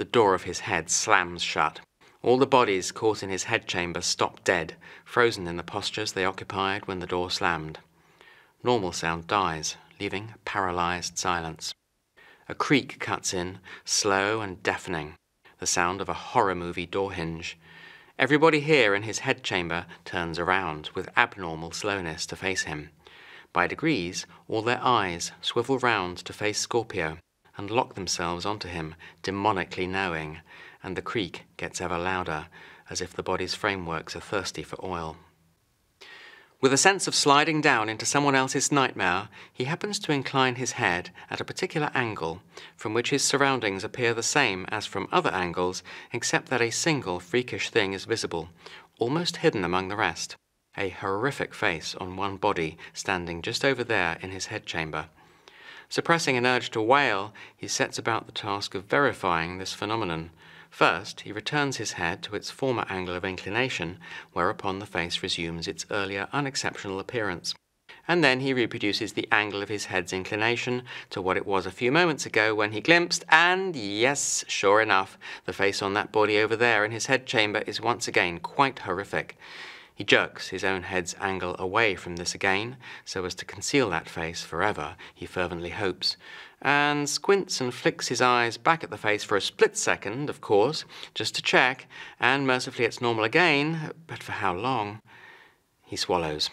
the door of his head slams shut. All the bodies caught in his head chamber stop dead, frozen in the postures they occupied when the door slammed. Normal sound dies, leaving paralyzed silence. A creak cuts in, slow and deafening, the sound of a horror movie door hinge. Everybody here in his head chamber turns around with abnormal slowness to face him. By degrees, all their eyes swivel round to face Scorpio and lock themselves onto him, demonically knowing, and the creak gets ever louder, as if the body's frameworks are thirsty for oil. With a sense of sliding down into someone else's nightmare, he happens to incline his head at a particular angle, from which his surroundings appear the same as from other angles, except that a single freakish thing is visible, almost hidden among the rest. A horrific face on one body standing just over there in his head chamber. Suppressing an urge to wail, he sets about the task of verifying this phenomenon. First, he returns his head to its former angle of inclination, whereupon the face resumes its earlier unexceptional appearance. And then he reproduces the angle of his head's inclination to what it was a few moments ago when he glimpsed, and yes, sure enough, the face on that body over there in his head chamber is once again quite horrific. He jerks his own head's angle away from this again, so as to conceal that face forever, he fervently hopes, and squints and flicks his eyes back at the face for a split second, of course, just to check, and mercifully it's normal again, but for how long? He swallows.